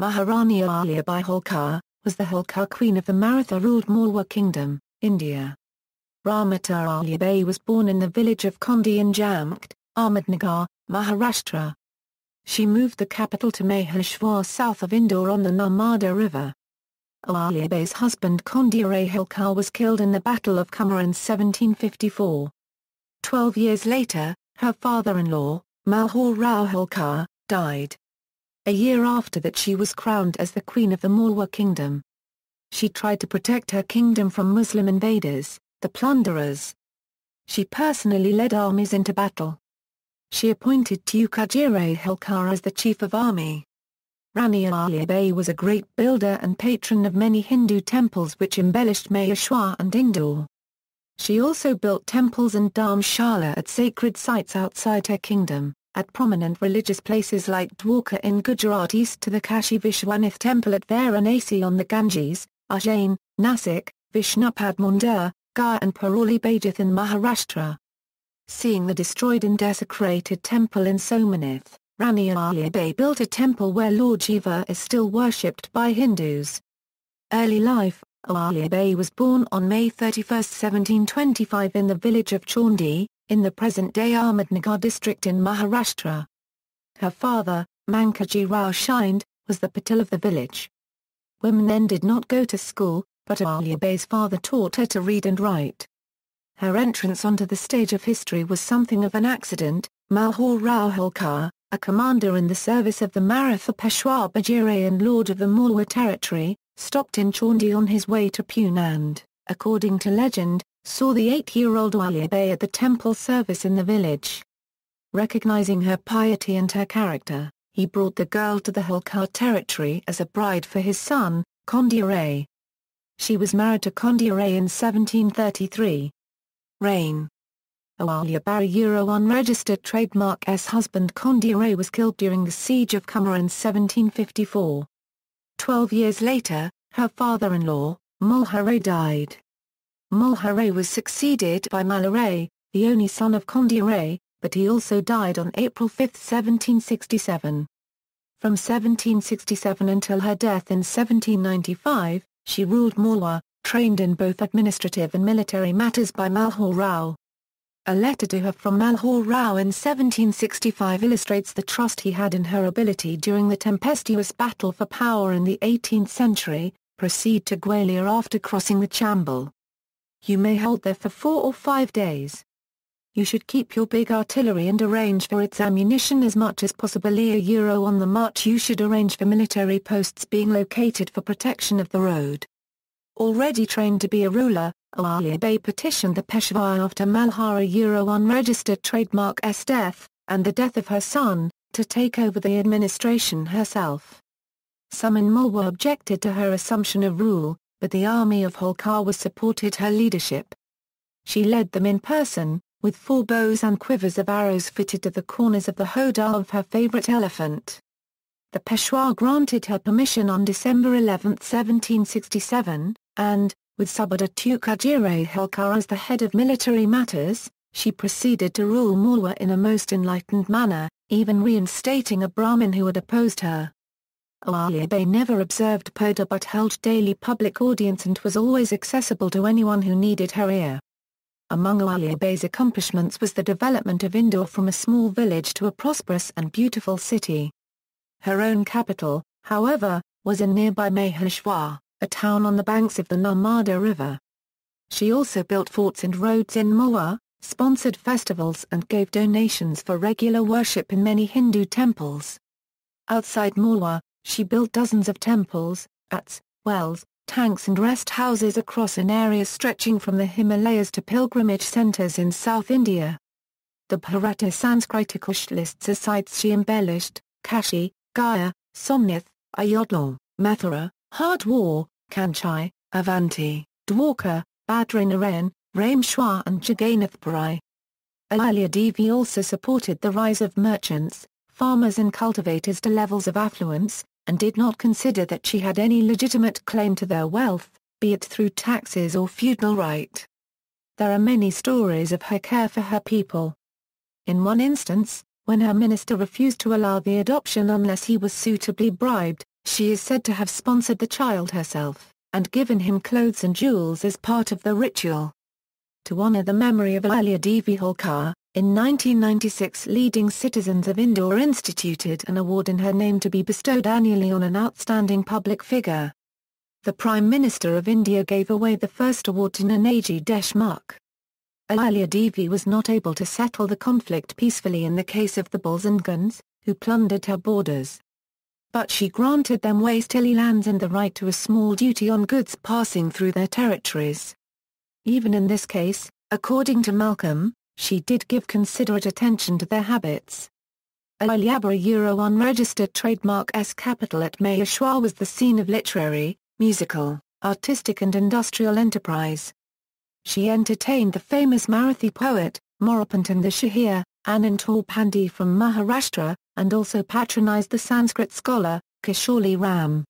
Maharani Ahilyabai Holkar, was the Holkar queen of the Maratha-ruled Malwa kingdom, India. Rajmata Ahilyabai was born in the village of Chondi in Jamkhed, Ahmednagar, Maharashtra. She moved the capital to Maheshwar south of Indore on the Narmada River. Ahilyabai's husband Khanderao Holkar was killed in the Battle of Kumbher in 1754. Twelve years later, her father-in-law, Malhar Rao Holkar, died. A year after that she was crowned as the queen of the Malwa kingdom. She tried to protect her kingdom from Muslim invaders, the plunderers. She personally led armies into battle. She appointed Tukojirao Holkar as the chief of army. Rani Ahilyabai was a great builder and patron of many Hindu temples which embellished Maheshwar and Indore. She also built temples and dharmshala at sacred sites outside her kingdom, at prominent religious places like Dwarka in Gujarat east to the Kashi Vishwanath temple at Varanasi on the Ganges, Ujjain, Nasik, Vishnupad Mandir, Gaya and Parauli Bajith in Maharashtra. Seeing the destroyed and desecrated temple in Somanath, Rani Ahilyabai built a temple where Lord Shiva is still worshipped by Hindus. Early life Ahilyabai was born on May 31, 1725 in the village of Chaundi, in the present-day Ahmednagar district in Maharashtra. Her father, Mankaji Rao Shinde, was the patil of the village. Women then did not go to school, but Ahilyabai's father taught her to read and write. Her entrance onto the stage of history was something of an accident. Malhar Rao Holkar, a commander in the service of the Maratha Peshwa Bajirao and lord of the Malwa territory, stopped in Chaundi on his way to Pune and, according to legend, saw the eight-year-old Ahilyabai at the temple service in the village. Recognizing her piety and her character, he brought the girl to the Holkar territory as a bride for his son, Khanderao. She was married to Khanderao in 1733. Reign Ahilyabai Euro unregistered trademark S husband Khanderao was killed during the siege of Kumbher in 1754. Twelve years later, her father-in-law, Mulharay died. Mulharay was succeeded by Malaray, the only son of Khanderao, but he also died on April 5, 1767. From 1767 until her death in 1795, she ruled Malwa, trained in both administrative and military matters by Malhar Rao. A letter to her from Malhar Rao in 1765 illustrates the trust he had in her ability during the tempestuous battle for power in the 18th century, proceed to Gwalior after crossing the Chambal. You may hold there for four or five days. You should keep your big artillery and arrange for its ammunition as much as possible a euro on the march you should arrange for military posts being located for protection of the road. Already trained to be a ruler, Ahilyabai petitioned the Peshwa after Malhara Euro unregistered trademark S death, and the death of her son, to take over the administration herself. Some in Malwa objected to her assumption of rule, but the army of Holkar was supported her leadership. She led them in person, with four bows and quivers of arrows fitted to the corners of the hoda of her favorite elephant. The Peshwa granted her permission on December 11, 1767, and, with Subhadar Tukojirao Holkar as the head of military matters, she proceeded to rule Malwa in a most enlightened manner, even reinstating a Brahmin who had opposed her. Ahilyabai never observed Purdah but held daily public audience and was always accessible to anyone who needed her ear. Among Ahilyabai's accomplishments was the development of Indore from a small village to a prosperous and beautiful city. Her own capital, however, was in nearby Mahaleshwar, a town on the banks of the Narmada River. She also built forts and roads in Malwa, sponsored festivals and gave donations for regular worship in many Hindu temples. Outside Malwa, she built dozens of temples, ghats, wells, tanks and rest houses across an area stretching from the Himalayas to pilgrimage centers in South India. The Bharata Sanskritic lists as sites she embellished, Kashi, Gaya, Somnath, Ayodhya, Mathura, Hardwar, Kanchai, Avanti, Dwarka, Badrinarayan, Rameshwar and Jagannathpuri. Ahilya Devi also supported the rise of merchants, farmers and cultivators to levels of affluence, and did not consider that she had any legitimate claim to their wealth, be it through taxes or feudal right. There are many stories of her care for her people. In one instance, when her minister refused to allow the adoption unless he was suitably bribed, she is said to have sponsored the child herself, and given him clothes and jewels as part of the ritual. To honor the memory of Ahilya Devi Holkar, in 1996 leading citizens of Indore instituted an award in her name to be bestowed annually on an outstanding public figure. The Prime Minister of India gave away the first award to Nanaji Deshmukh. Ahilya Devi was not able to settle the conflict peacefully in the case of the Bhils and Gonds, who plundered her borders. But she granted them waste hilly lands and the right to a small duty on goods passing through their territories. Even in this case, according to Malcolm, she did give considerate attention to their habits. A Ahilyabai Euro unregistered trademark S capital at Maheshwar was the scene of literary, musical, artistic and industrial enterprise. She entertained the famous Marathi poet, Morapantan the Shahir, Anantal Pandey from Maharashtra, and also patronized the Sanskrit scholar, Kishori Ram.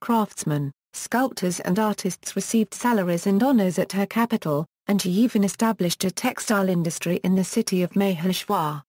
Craftsmen, sculptors and artists received salaries and honors at her capital, and she even established a textile industry in the city of Maheshwar.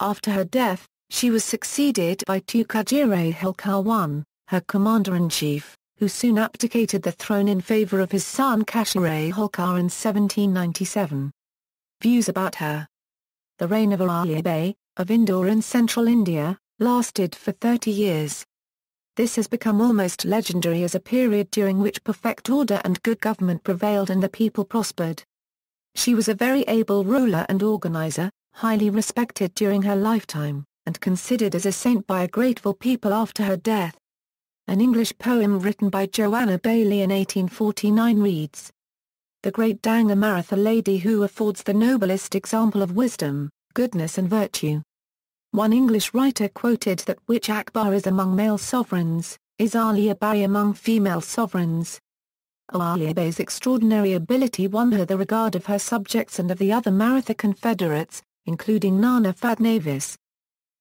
After her death, she was succeeded by Tukajire Holkar I, her commander-in-chief, who soon abdicated the throne in favor of his son Kashire Holkar in 1797. Views about her The reign of Ahilyabai, of Indore in central India, lasted for 30 years. This has become almost legendary as a period during which perfect order and good government prevailed and the people prospered. She was a very able ruler and organizer, highly respected during her lifetime, and considered as a saint by a grateful people after her death. An English poem written by Joanna Baillie in 1849 reads, The great Danga Maratha lady who affords the noblest example of wisdom, goodness and virtue, one English writer quoted that which Akbar is among male sovereigns, is Ahilyabai among female sovereigns. Ahilyabai's extraordinary ability won her the regard of her subjects and of the other Maratha confederates, including Nana Fadnavis.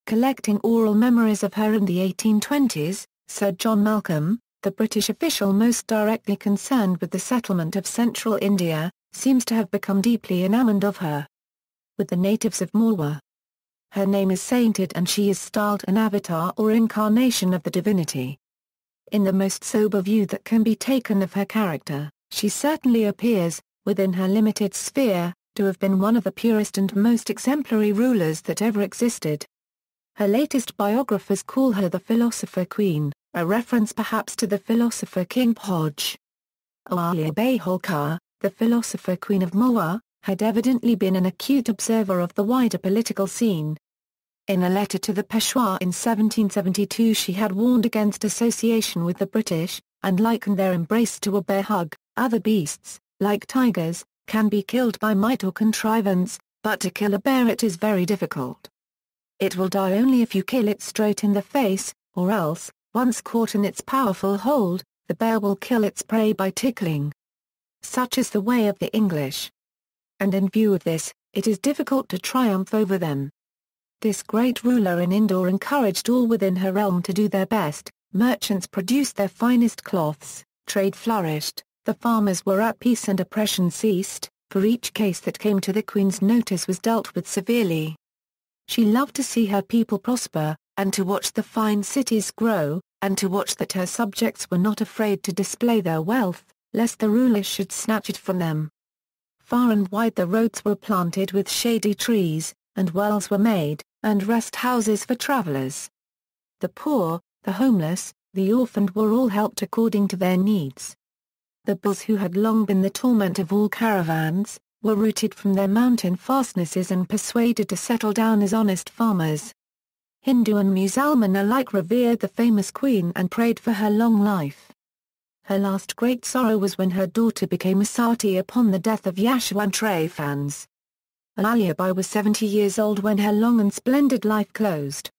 Collecting oral memories of her in the 1820s, Sir John Malcolm, the British official most directly concerned with the settlement of central India, seems to have become deeply enamored of her. With the natives of Malwa, her name is sainted and she is styled an avatar or incarnation of the divinity. In the most sober view that can be taken of her character, she certainly appears, within her limited sphere, to have been one of the purest and most exemplary rulers that ever existed. Her latest biographers call her the Philosopher Queen, a reference perhaps to the philosopher King Bhoj. Ahilyabai Holkar, the Philosopher Queen of Malwa, had evidently been an acute observer of the wider political scene. In a letter to the Peshwa in 1772 she had warned against association with the British, and likened their embrace to a bear hug. Other beasts, like tigers, can be killed by might or contrivance, but to kill a bear it is very difficult. It will die only if you kill it straight in the face, or else, once caught in its powerful hold, the bear will kill its prey by tickling. Such is the way of the English and in view of this, it is difficult to triumph over them. This great ruler in Indore encouraged all within her realm to do their best, merchants produced their finest cloths, trade flourished, the farmers were at peace and oppression ceased, for each case that came to the Queen's notice was dealt with severely. She loved to see her people prosper, and to watch the fine cities grow, and to watch that her subjects were not afraid to display their wealth, lest the ruler should snatch it from them. Far and wide the roads were planted with shady trees, and wells were made, and rest houses for travelers. The poor, the homeless, the orphaned were all helped according to their needs. The bulls who had long been the torment of all caravans, were rooted from their mountain fastnesses and persuaded to settle down as honest farmers. Hindu and Musalman alike revered the famous queen and prayed for her long life. Her last great sorrow was when her daughter became a sati upon the death of Yashwant fans. Ahilyabai was 70 years old when her long and splendid life closed.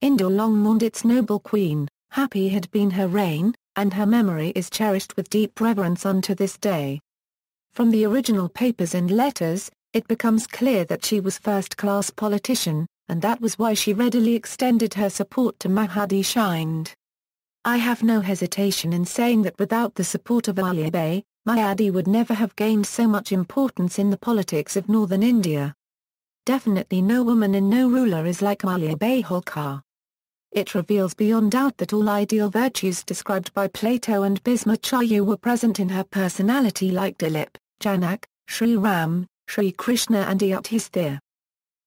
Indore long mourned its noble queen, happy had been her reign, and her memory is cherished with deep reverence unto this day. From the original papers and letters, it becomes clear that she was first-class politician, and that was why she readily extended her support to Mahadji Shinde. I have no hesitation in saying that without the support of Ahilyabai, Mahadji would never have gained so much importance in the politics of northern India. Definitely no woman and no ruler is like Ahilyabai Holkar. it reveals beyond doubt that all ideal virtues described by Plato and Bhismacharya were present in her personality like Dilip, Janak, Sri Ram, Sri Krishna and Yudhisthira.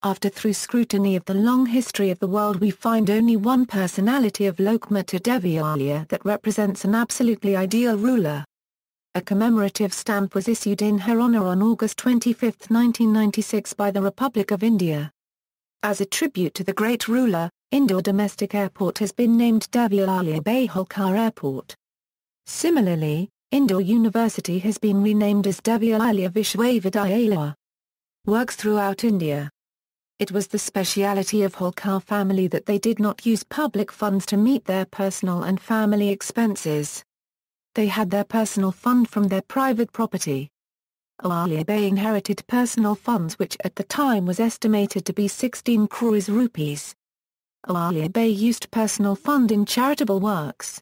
After through scrutiny of the long history of the world we find only one personality of Lokmata Devi Ahilya that represents an absolutely ideal ruler. A commemorative stamp was issued in her honour on August 25, 1996 by the Republic of India. As a tribute to the great ruler, Indore Domestic Airport has been named Devi Ahilya Bai Holkar Airport. Similarly, Indore University has been renamed as Devi Ahilya Vishwavidyalaya. Works throughout India. It was the speciality of Holkar family that they did not use public funds to meet their personal and family expenses. They had their personal fund from their private property. Ahilya Bai inherited personal funds which at the time was estimated to be 16 crores rupees. Ahilya Bai used personal fund in charitable works.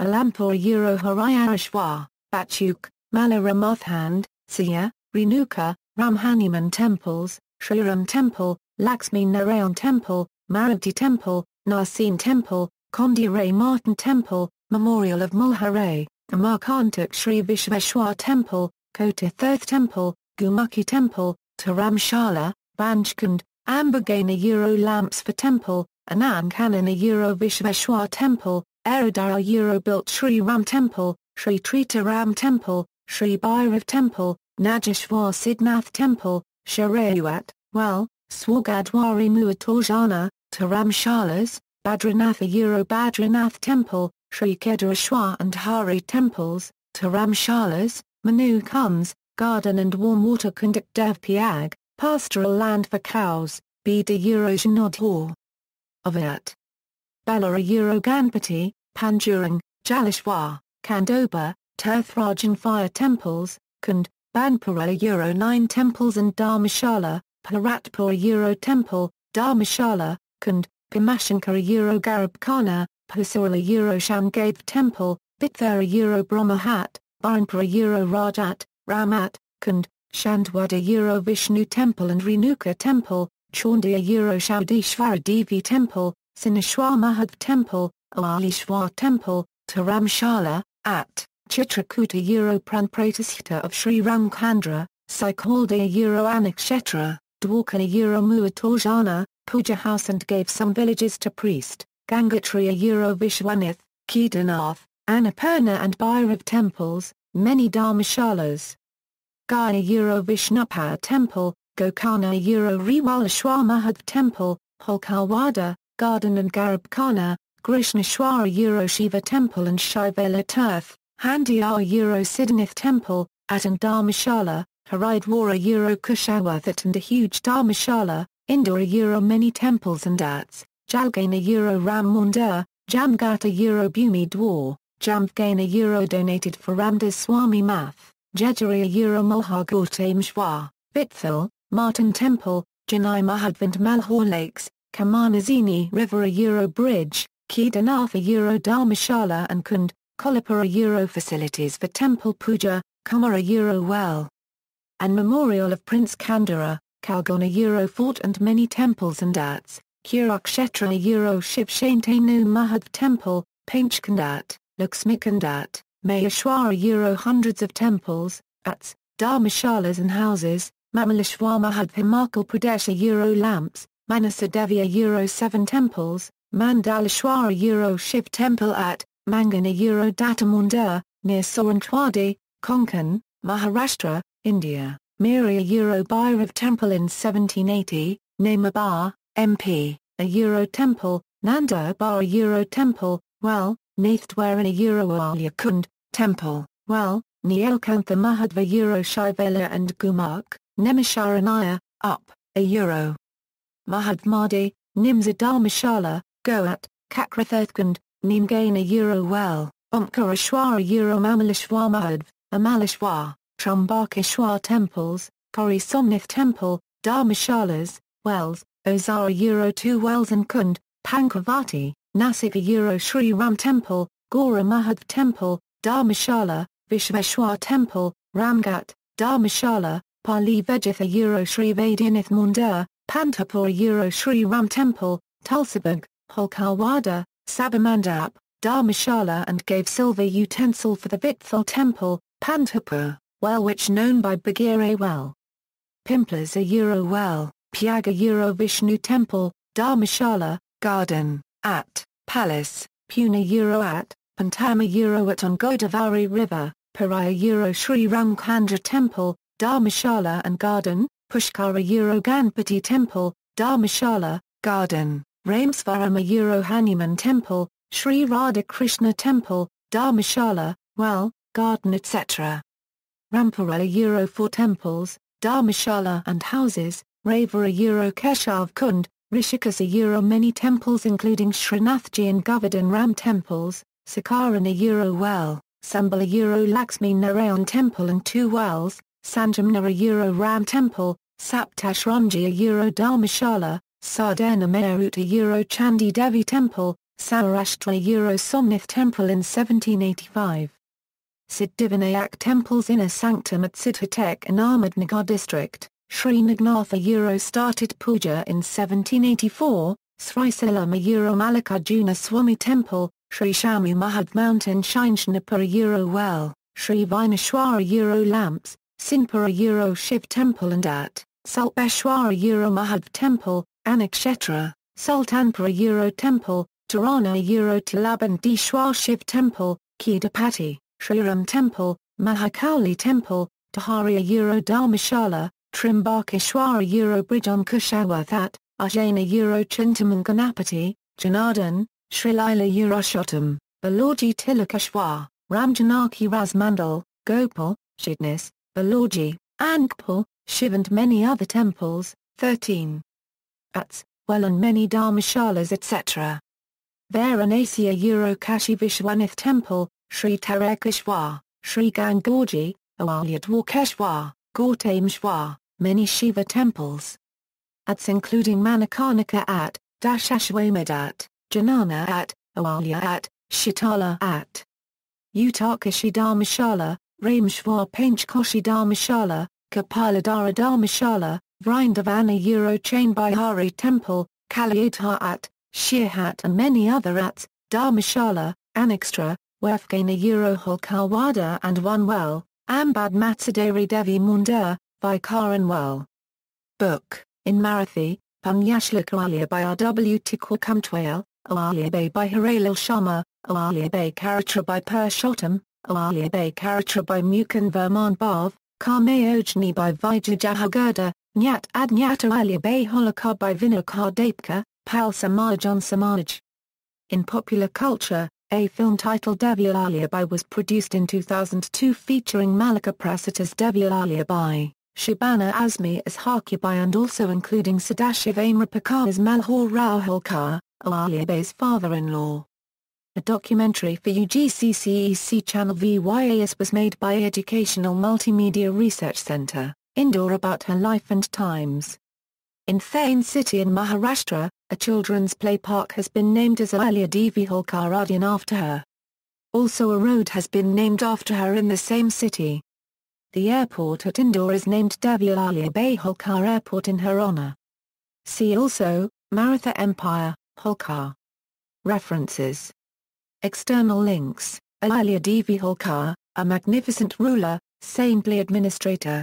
Alampur Euro Haryarashwar, Bachuk, Malaramuthand, Siya, Renuka, Ram Hanuman temples, Shriram Temple, Laxmi Narayan Temple, Maruti Temple, Narseen Temple, Kondi Ray Martin Temple, Memorial of Mulhare, Amarkantak Sri Vishveshwar Temple, Kota Tirth Temple, Gumukhi Temple, Dharamshala, Banchkund, Ambagana Euro Lamps for Temple, Anand Kanana Euro Vishveshwar Temple, Eridara Euro built Sri Ram Temple, Sri Trita Ram Temple, Sri Bhairav Temple, Najeshwar Sidnath Temple, Sharayuat, well, Swagadwari Muatorjana, Dharamshalas, Badrinath Euro Badrinath Temple, Sri Kedarashwar and Hari temples, Dharamshalas, Manu Kunds, garden and warm water Kundak Dev Piag, pastoral land for cows, Bida Euro Janodhor. Avat. Bellara Euro Ganpati, Panjurang, Jaleshwar, Kandoba, Tirthrajan fire temples, Kund, Banpura Euro 9 temples and Dharmashala, Paratpur Euro temple, Dharmashala, Kund, Pimashankara Euro Garabkhana, Pusura Euro Shamgave temple, Bithara Euro Brahmahat, Baranpura Euro Rajat, Ramat, Kund, Shantwada Euro Vishnu temple and Renuka temple, Chaundiya Euro Shaudishvara Devi temple, Sinashwar Mahadv temple, Ahalishwar temple, Dharamshala, at Chitrakuta Euro Pranpratisthita of Sri Ramchandra, Saikalda Euro Anakshetra, Dwarka Euro Muatorjana, Puja House and gave some villages to priest, Gangotriya Euro Vishwanath, Kedarnath, Annapurna and Bhairav temples, many dharmashalas. Gaya Euro Vishnupad temple, Gokana Euro Rewalashwar Mahadv temple, Holkarwada, garden and Garabkhana, Krishnashwara Euro Shiva temple and Shivela Tirth, Handiar Euro Siddhanath temple, at and Dharmashala, Haridwara Euro Kushawarthat and a huge Dharmashala, Indore Euro many temples and ats, Jalgana Euro Ram Mandir, Jamgata Euro Bhumi Dwar, Jamgana Euro donated for Ramdas Swami Math, Jejariya Euro Mulhagautameshwar, Vithal, Martin Temple, Janai Mahadvant Malhor Lakes, Kamanazini River Euro Bridge, Kedarnath Euro Dharmashala and Kund, Kolhapur Euro Facilities for Temple Puja, Kumar a Euro Well. And Memorial of Prince Kandara, Kalgona Euro Fort and many temples and ats, Kurukshetra Euro Shiv Shantanu Mahadv Temple, Panchkandat, Laxmikandat, Maheshwara Euro hundreds of temples, ats, dharmashalas and houses, Mamaleshwar Mahadv Himachal Pradesh Euro lamps, Manasa Devya Euro 7 temples, Mandaleshwara Euro Shiv temple at, Mangana Euro Datta Mandir, near Saurantwadi, Konkan, Maharashtra, India, Miria Euro Bhairav temple in 1780, Namabar, MP, a Euro temple, Nanda Bar Euro temple, well, Nathdwar a Euro Ahilya Kund, temple, well, Nielkantha Mahadva Euro Shivela and Gumuk, Nemisharanaya, up, a Euro. Mahadmadi, Nimza Dharmashala, Goat, Kakrathurthkund, Nimgana Euro Well, Omkarashwara Euro Mamaleshwar Mahadv, Amaleshwar, Trumbakeshwar temples, Kori Somnath temple, Dharmashalas, wells, Ozara Euro 2 wells and Kund, Pankravati, Nasika Euro Sri Ram temple, Gora Mahadv temple, Dharmashala, Vishveshwar temple, Ramgat, Dharmashala, Pali Vejatha Euro Sri Vaidinath Mandir, Pantapur Euro Sri Ram temple, Tulsabag, Holkarwada, Sabamandap, Dharmashala and gave silver utensil for the Vitthal temple, Pandharpur, well which known by Bagheera well. Pimples a Euro well, Pyaga Euro Vishnu temple, Dharmashala, garden, at, palace, Pune Euro at, Pantama Euro at on Godavari River, Pariya Euro Sri Ramchandra temple, Dharmashala and garden, Pushkara Euro Ganpati temple, Dharmashala, garden, Ramesvarama Euro Hanuman temple, Sri Radha Krishna Temple, Dharmashala, well, garden etc. Rampura Euro 4 temples, Dharmashala and houses, Ravara Euro Keshav Kund, Rishikasa Euro many temples including Srinathji and Govardhan Ram temples, Sakarana Euro well, Sambala Euro Lakshmi Narayan temple and two wells, Sanjamnara Euro Ram temple, Saptashrangi Euro Dharmashala, Sardana Meruta Euro Chandi Devi temple, Saurashtra Euro Somnath Temple in 1785. Siddhivinayak Temple's inner sanctum at Siddhatek in Ahmednagar district, Sri Nagnatha Euro started puja in 1784, Srisalama Euro Mallikarjuna Swami Temple, Sri Shamu Mahad Mountain Shinjnapura Euro Well, Sri Vineshwara Euro Lamps, Sinpura Euro Shiv Temple and at Sulpeshwara Euro Mahadev Temple, Anakshetra, Sultanpura Euro Temple, Tirana Euro Dishwar Shiv Temple, Kedapati, Sriram Temple, Mahakali Temple, Taharia Euro Dharmashala, Trimbakeshwara Euro Bridge on Kushawarthat, Ajana Euro Chintaman Ganapati, Janardhan, Srilila Euroshottam, Balaji Tilakeshwar, Ramjanaki Rasmandal, Gopal, Shidnis, Balaji, Angpal, Shiv and many other temples, 13. Ats, well and many dharmashalas etc. Varanasi Euro Kashi Vishwanath Temple, Sri Tarekeshwar, Sri Gangorji, Awalya Dwarkeshwar, Gautameshwar, many Shiva temples. Ats including Manakarnika at, Dashashwamedh at, Janana at, Awalya at, Shitala at. Utakashi Dharmashala, Rameshwar Panchkoshi Dharmashala, Kapiladhara Dharmashala, Vrindavana Euro Chain Bihari Temple, Kaliyadha at, Shirhat and many other ats, Dharmashala, Anextra, Wefgana Euro Holkarwada and one well, Ambad Matsadari Devi Mundir, Vikaran well. Book, in Marathi, Punyashlaka by R.W. Tikwar Kumtwale, Bay by Hiralal Sharma, Bay Karatra by Purushottam, Bay Karatra by Mukan Verman Bhav, Karmayojni by Vijay Jahagirda, Nyat Ad Nyata Bay Holakar by Vinokar Dapka, Pal Samaj on Samaj. In popular culture, a film titled Devi Bai was produced in 2002 featuring Malika Prasad as Devi Bai, Shabana Azmi as Bai and also including Sadashiv Amrapurkar as Malhor Rao Holkar, Bai's father-in-law. A documentary for UGCCEC channel VYAS was made by Educational Multimedia Research Centre, Indore about her life and times. In Thane City in Maharashtra, a children's play park has been named as Ahilya Devi Holkar Udyan after her. Also a road has been named after her in the same city. The airport at Indore is named Devi Ahilyabai Holkar Airport in her honor. See also, Maratha Empire, Holkar. References External links, Ahilya Devi Holkar, a magnificent ruler, saintly administrator,